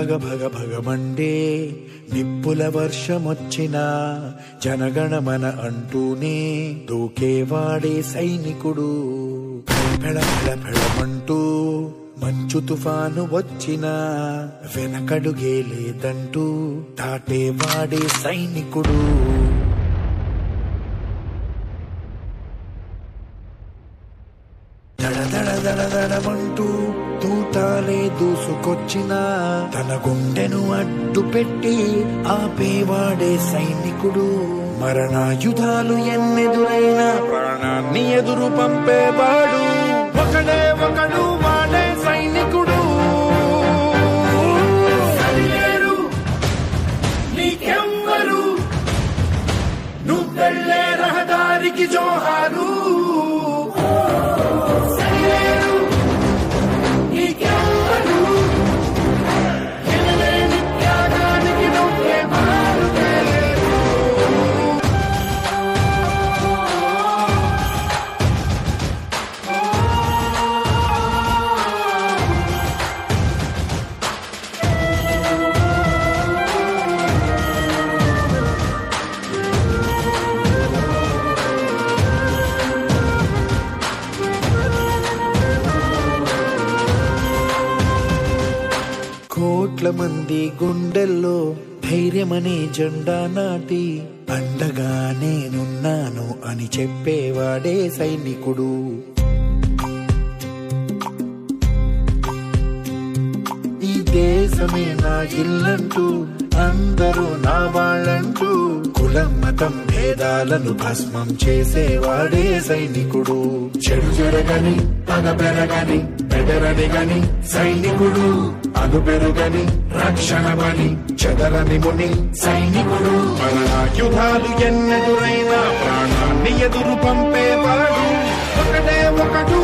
భగ భగ భగమండే నిప్పుల వర్షమొచ్చినా జనగణమన అంటూనే దూకేవాడే సైనికుడు. పెళ మంచు తుఫాను వచ్చినా వెనకడుగే లేదంటూ దాటేవాడే సైనికుడు. దడ దడ తూటాలే దూసుకొచ్చిన. తన గుండెను అడ్డు పెట్టి ఆపేవాడే సైనికుడు. మరణాయుధాలు ఎన్నెదురైనా ప్రాణాన్ని ఎదురు పంపేవాడు. ఒకడే ఒకడు వాడే సైనికుడు. సరిలేరు నీకెవ్వరు? నువ్వెళ్ళే రహదారికి జోహారు. కోట్ల మంది గుండెల్లో ధైర్యమనే జెండా నాటి అండగా నేనున్నాను అని చెప్పేవాడే సైనికుడు. ఈ దేశమే నా ఇల్లంటూ అందరూ నా వాళ్ళంటూ కులం మతం భేదాలను భస్మం చేసేవాడే సైనికుడు. చెడు జరగని పగ పెరగని బెదరని గని సైనికుడు. అను పెరుగని రక్షణ బని చెదరని ముని సైనికుడు. మన యుధాలు ఎన్నెదురైనా ప్రాణాన్ని ఎదురు పంపేవాడు ఒకటే ఒకడు